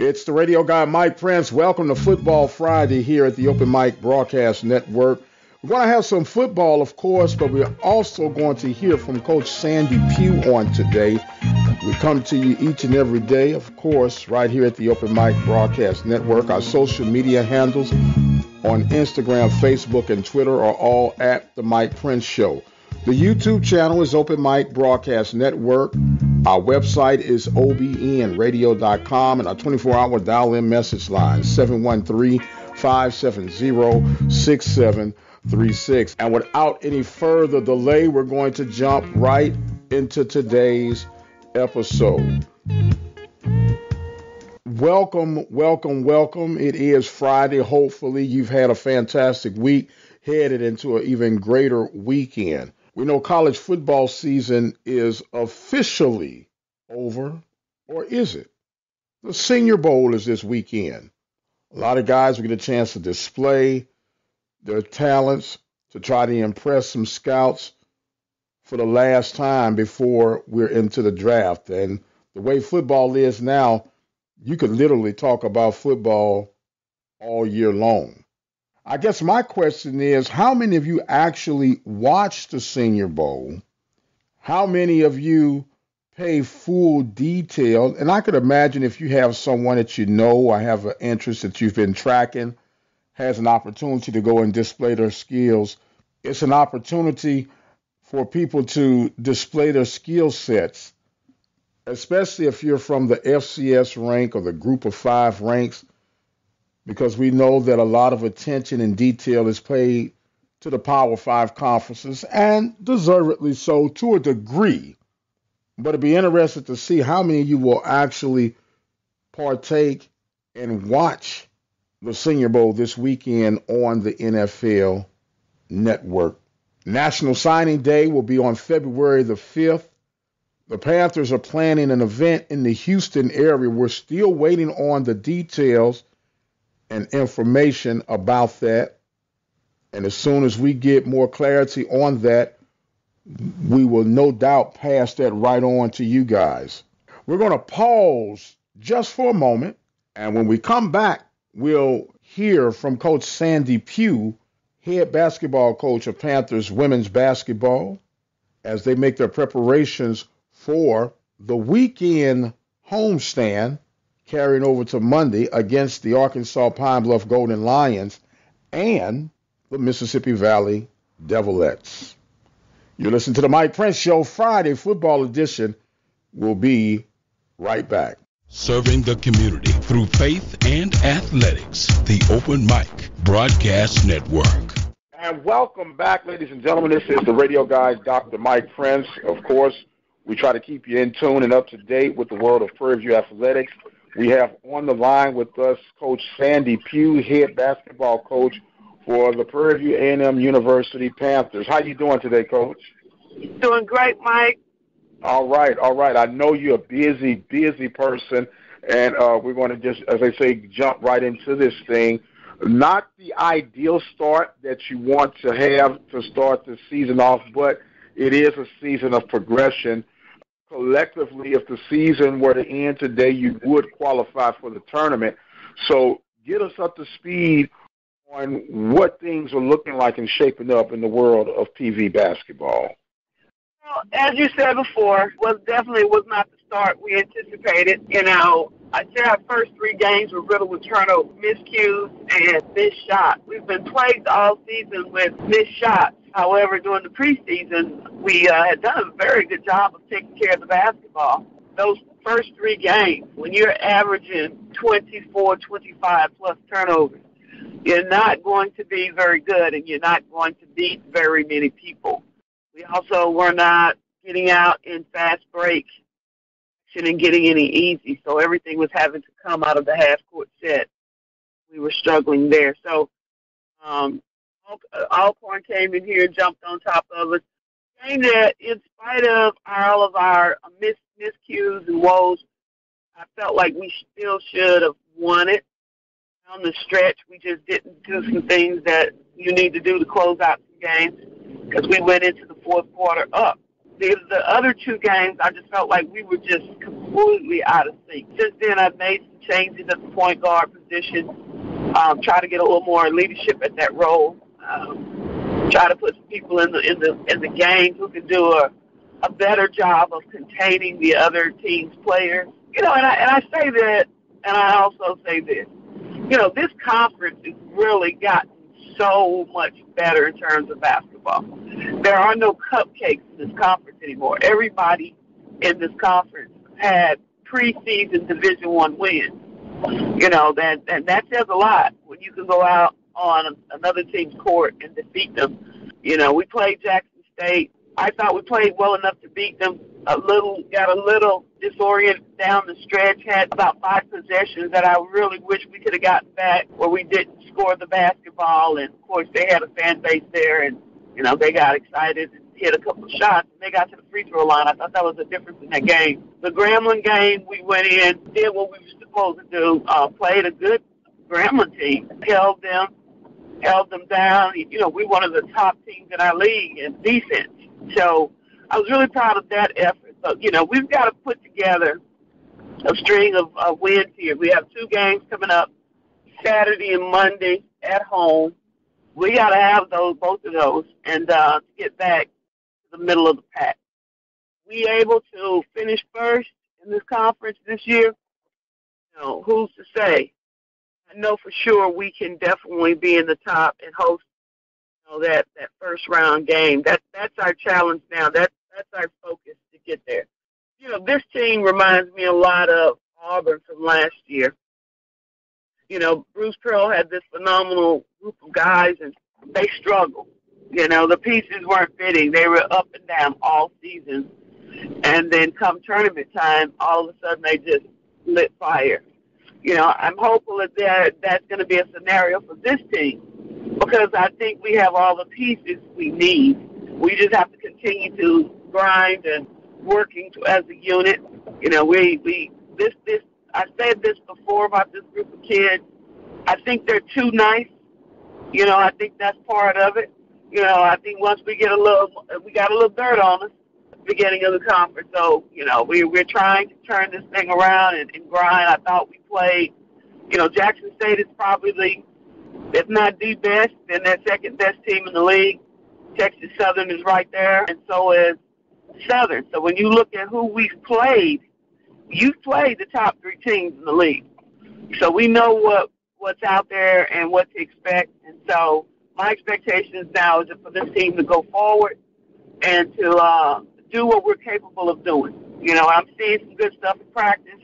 It's the radio guy, Mike Prince. Welcome to Football Friday here at the Open Mic Broadcast Network. We're going to have some football, of course, but we're also going to hear from Coach Sandy Pugh on today. We come to you each and every day, of course, right here at the Open Mic Broadcast Network. Our social media handles on Instagram, Facebook, and Twitter are all at The Mike Prince Show. The YouTube channel is Open Mic Broadcast Network. Our website is obnradio.com and our 24 hour dial in message line 713 570 6736. And without any further delay, we're going to jump right into today's episode. Welcome, welcome, welcome. It is Friday. Hopefully, you've had a fantastic week, headed into an even greater weekend. We know college football season is officially over, or is it? The Senior Bowl is this weekend. A lot of guys will get a chance to display their talents to try to impress some scouts for the last time before we're into the draft. And the way football is now, you could literally talk about football all year long. I guess my question is how many of you actually watch the Senior Bowl? How many of you pay full detail? And I could imagine if you have someone that you know or have an interest that you've been tracking, has an opportunity to go and display their skills, it's an opportunity for people to display their skill sets, especially if you're from the FCS rank or the group of five ranks because we know that a lot of attention and detail is paid to the Power Five conferences, and deservedly so to a degree. But it'd be interesting to see how many of you will actually partake and watch the Senior Bowl this weekend on the NFL Network. National Signing Day will be on February the 5th. The Panthers are planning an event in the Houston area. We're still waiting on the details and information about that. And as soon as we get more clarity on that, we will no doubt pass that right on to you guys. We're going to pause just for a moment. And when we come back, we'll hear from Coach Sandy Pugh, head basketball coach of Panthers women's basketball, as they make their preparations for the weekend homestand carrying over to Monday against the Arkansas Pine Bluff Golden Lions and the Mississippi Valley Devilettes. You listen to the Mike Prince Show Friday football edition. We'll be right back. Serving the community through faith and athletics. The Open Mic Broadcast Network. And welcome back, ladies and gentlemen. This is the radio guy, Dr. Mike Prince. Of course, we try to keep you in tune and up to date with the world of Prairie View athletics. We have on the line with us Coach Sandy Pugh, head basketball coach for the Prairie View A&M University Panthers. How are you doing today, Coach? Doing great, Mike. All right, all right. I know you're a busy, busy person, and uh, we're going to just, as I say, jump right into this thing. Not the ideal start that you want to have to start the season off, but it is a season of progression collectively, if the season were to end today, you would qualify for the tournament. So get us up to speed on what things are looking like and shaping up in the world of PV basketball. Well, as you said before, was definitely was not the start we anticipated. You know, I said our first three games were riddled with turnover, miscues, and missed shots. We've been plagued all season with missed shots. However, during the preseason, we uh, had done a very good job of taking care of the basketball. Those first three games, when you're averaging 24, 25 plus turnovers, you're not going to be very good and you're not going to beat very many people. We also were not getting out in fast break and getting any easy, so everything was having to come out of the half court set. We were struggling there. So um, Alcorn came in here and jumped on top of us. Saying that in spite of all of our mis miscues and woes, I felt like we still should have won it. On the stretch, we just didn't do some things that you need to do to close out some games because we went into the fourth quarter up. the the other two games, I just felt like we were just completely out of sync. Since then, I've made some changes at the point guard position. Um, try to get a little more leadership at that role. Um, try to put people in the in the in the game who can do a a better job of containing the other team's players. You know, and I and I say that, and I also say this. You know, this conference has really gotten so much better in terms of basketball. There are no cupcakes in this conference anymore. Everybody in this conference had preseason Division One wins. You know that and that says a lot when you can go out on another team's court and defeat them. You know, we played Jackson State. I thought we played well enough to beat them. A little, got a little disoriented down the stretch. Had about five possessions that I really wish we could have gotten back, where we didn't score the basketball. And of course, they had a fan base there, and you know they got excited and hit a couple of shots. And they got to the free throw line. I thought that was a difference in that game. The Grambling game, we went in, did what we were supposed to do, uh, played a good Grambling team, held them, held them down. You know, we're one of the top teams in our league in defense. So I was really proud of that effort. But, you know, we've got to put together a string of uh, wins here. We have two games coming up Saturday and Monday at home. We got to have those, both of those, and uh, get back to the middle of the pack. We able to finish first in this conference this year? You know, who's to say? I know for sure we can definitely be in the top and host you know, that that first round game. That that's our challenge now. That that's our focus to get there. You know, this team reminds me a lot of Auburn from last year. You know, Bruce Pearl had this phenomenal group of guys, and they struggled. You know, the pieces weren't fitting. They were up and down all season. And then come tournament time, all of a sudden they just lit fire. You know, I'm hopeful that that's going to be a scenario for this team because I think we have all the pieces we need. We just have to continue to grind and working to, as a unit. You know, we we this this I said this before about this group of kids. I think they're too nice. You know, I think that's part of it. You know, I think once we get a little, we got a little dirt on us beginning of the conference. So, you know, we we're trying to turn this thing around and, and grind. I thought we played. You know, Jackson State is probably if not the best, then their second best team in the league. Texas Southern is right there, and so is Southern. So when you look at who we've played, you've played the top three teams in the league. So we know what what's out there and what to expect. And so my expectations now is for this team to go forward and to uh, do what we're capable of doing. You know, I'm seeing some good stuff in practice,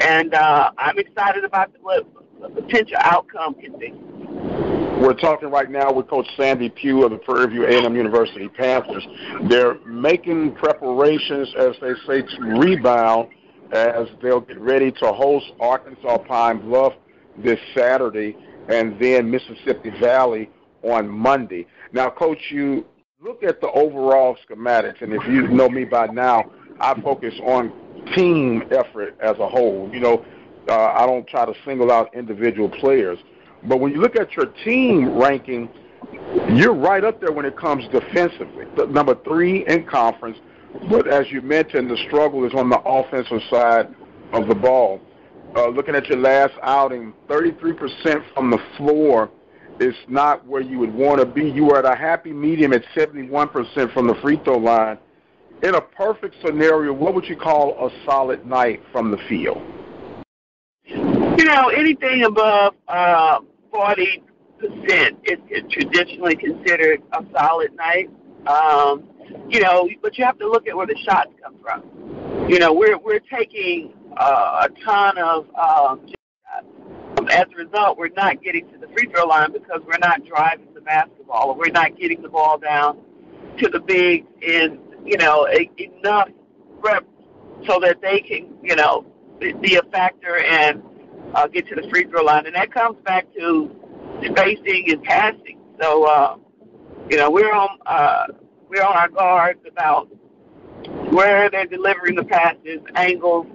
and uh, I'm excited about what the potential outcome can be. We're talking right now with Coach Sandy Pugh of the Prairie View A&M University Panthers. They're making preparations, as they say, to rebound as they'll get ready to host Arkansas Pine Bluff this Saturday and then Mississippi Valley on Monday. Now, Coach, you look at the overall schematics, and if you know me by now, I focus on team effort as a whole. You know, uh, I don't try to single out individual players. But when you look at your team ranking, you're right up there when it comes defensively. Number three in conference. But as you mentioned, the struggle is on the offensive side of the ball. Uh, looking at your last outing, 33% from the floor is not where you would want to be. You were at a happy medium at 71% from the free throw line. In a perfect scenario, what would you call a solid night from the field? You know, anything above uh, 40% is, is traditionally considered a solid night. Um, you know, but you have to look at where the shots come from. You know, we're we're taking uh, a ton of um, as a result, we're not getting to the free throw line because we're not driving the basketball, or we're not getting the ball down to the bigs in you know enough reps so that they can you know be a factor and uh, get to the free throw line, and that comes back to spacing and passing. So uh, you know we're on uh, we're on our guards about where they're delivering the passes, angles,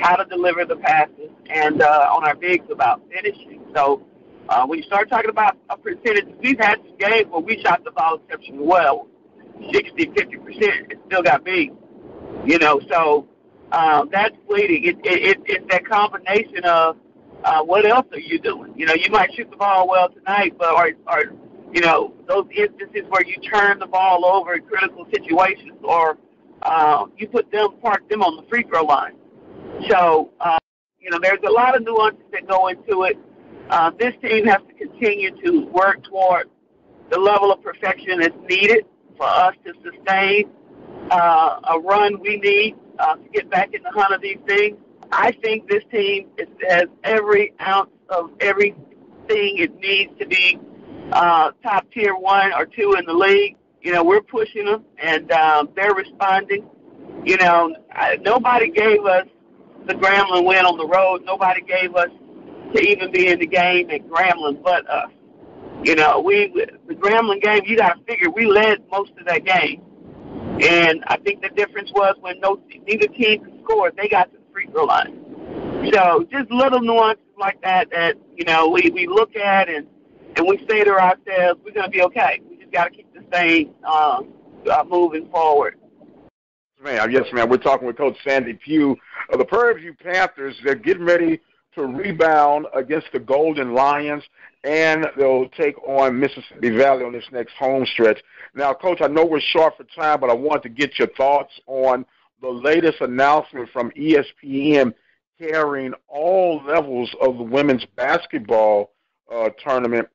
how to deliver the passes, and uh, on our bigs about finishing. So uh, when you start talking about a percentage, we've had some games where we shot the ball exceptionally well. 60, 50 percent, it still got beat. You know, so um, that's fleeting. It, it, it, it's that combination of uh, what else are you doing? You know, you might shoot the ball well tonight, but or, or you know, those instances where you turn the ball over in critical situations, or uh, you put them, park them on the free throw line. So, uh, you know, there's a lot of nuances that go into it. Uh, this team has to continue to work toward the level of perfection that's needed for us to sustain uh, a run we need uh, to get back in the hunt of these things. I think this team is, has every ounce of everything it needs to be uh, top tier one or two in the league. You know, we're pushing them, and um, they're responding. You know, I, nobody gave us the Grambling win on the road. Nobody gave us to even be in the game at Grambling but us. You know, we the Grambling game. You got to figure we led most of that game, and I think the difference was when no neither team could score, they got to the free throw line. So just little nuances like that that you know we we look at and and we say to ourselves, we're to be okay. We just got to keep this thing um, uh, moving forward. Ma'am, yes, ma'am. We're talking with Coach Sandy Pugh the Prairie View Panthers. They're getting ready to rebound against the Golden Lions, and they'll take on Mississippi Valley on this next home stretch. Now, Coach, I know we're short for time, but I want to get your thoughts on the latest announcement from ESPN carrying all levels of the women's basketball uh, tournament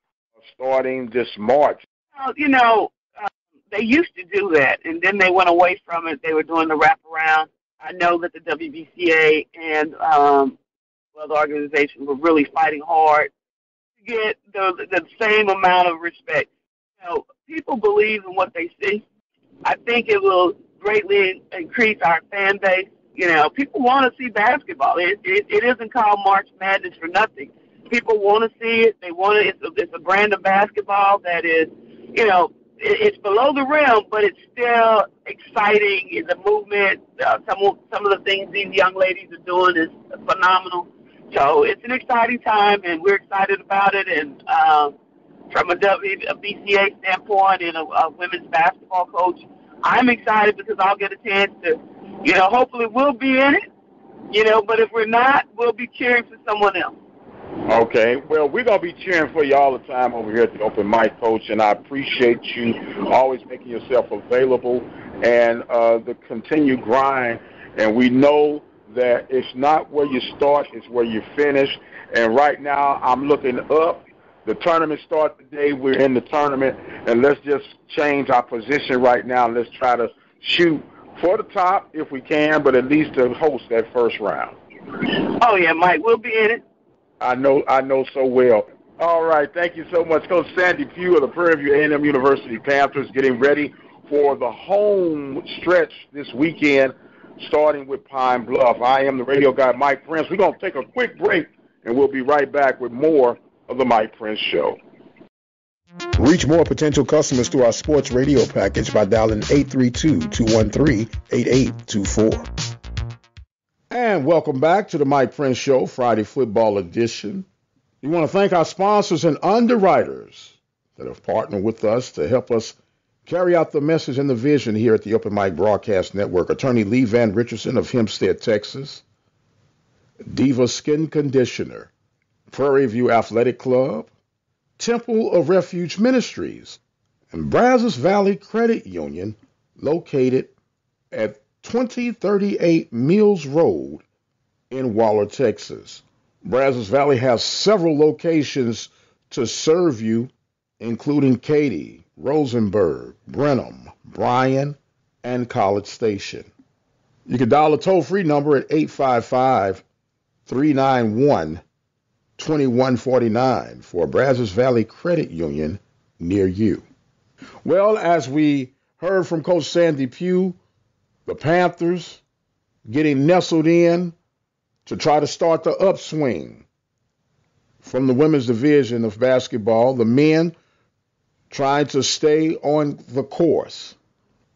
starting this March? Well, you know, uh, they used to do that, and then they went away from it. They were doing the wraparound. I know that the WBCA and um, well, the organization were really fighting hard to get the the same amount of respect. You know, people believe in what they see. I think it will greatly increase our fan base. You know, people want to see basketball. It, it, it isn't called March Madness for nothing people want to see it. They want it. It's a, it's a brand of basketball that is, you know, it's below the rim, but it's still exciting. A movement. Uh, some some of the things these young ladies are doing is phenomenal. So it's an exciting time, and we're excited about it. And um, from a, w, a BCA standpoint and a, a women's basketball coach, I'm excited because I'll get a chance to, you know, hopefully we'll be in it. You know, but if we're not, we'll be cheering for someone else. Okay. Well, we're going to be cheering for you all the time over here at the Open Mic, Coach, and I appreciate you always making yourself available and uh, the continued grind. And we know that it's not where you start, it's where you finish. And right now, I'm looking up. The tournament starts today. We're in the tournament, and let's just change our position right now. Let's try to shoot for the top if we can, but at least to host that first round. Oh yeah, Mike, we'll be in it. I know I know so well. All right, thank you so much, Coach Sandy Pugh of the Prairie View A&M University Panthers, getting ready for the home stretch this weekend, starting with Pine Bluff. I am the radio guy, Mike Prince. We're to take a quick break, and we'll be right back with more of the Mike Prince Show. Reach more potential customers through our sports radio package by dialing 832-213-8824. And welcome back to the Mike Prince Show, Friday Football Edition. We want to thank our sponsors and underwriters that have partnered with us to help us carry out the message and the vision here at the Open Mic Broadcast Network. Attorney Lee Van Richardson of Hempstead, Texas, Diva Skin Conditioner, Prairie View Athletic Club, Temple of Refuge Ministries, and Brazos Valley Credit Union, located at 2038 Mills Road in Waller, Texas. Brazos Valley has several locations to serve you, including Katy, Rosenberg, Brenham, Bryan, and College Station. You can dial a toll free number at 855 391 2149 for Brazos Valley Credit Union near you. Well, as we heard from Coach Sandy Pugh, the Panthers getting nestled in to try to start the upswing from the women's division of basketball, the men trying to stay on the course.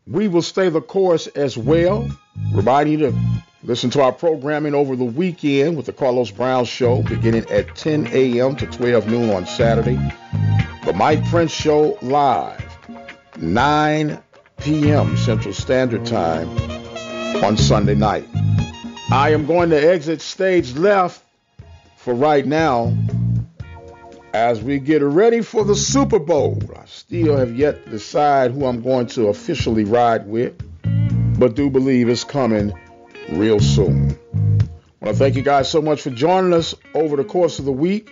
We will stay the course as well. Remind you to listen to our programming over the weekend with the Carlos Brown Show beginning at 10 a.m. to 12 noon on Saturday. The Mike Prince Show live, 9 p.m. Central Standard Time on Sunday night. I am going to exit stage left for right now as we get ready for the Super Bowl. I still have yet to decide who I'm going to officially ride with, but do believe it's coming real soon. I want to thank you guys so much for joining us over the course of the week.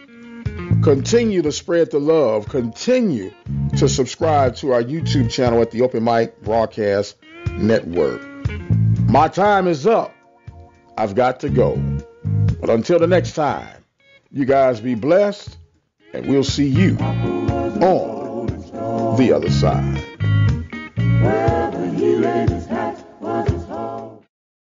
Continue to spread the love. Continue to subscribe to our YouTube channel at the Open Mic Broadcast Network. My time is up. I've got to go. But until the next time, you guys be blessed, and we'll see you on the other side.